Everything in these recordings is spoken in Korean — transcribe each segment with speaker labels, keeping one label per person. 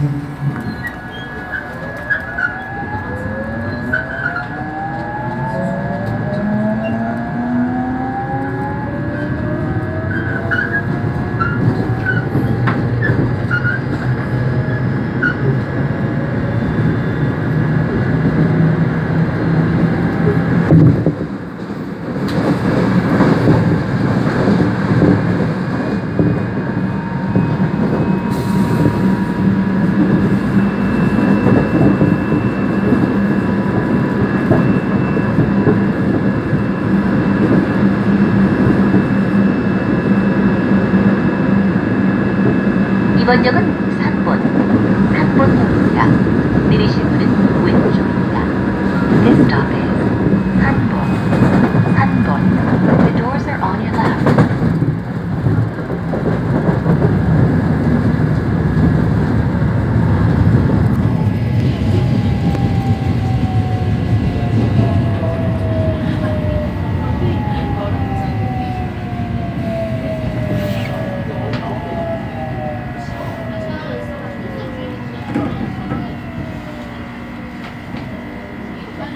Speaker 1: Thank 이번 역은
Speaker 2: 3번, 3번역입니다.
Speaker 1: 내리실 분은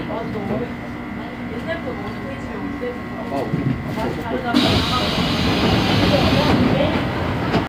Speaker 3: 맞아. 옛날부터 너무 페이지에 올때 아빠 우리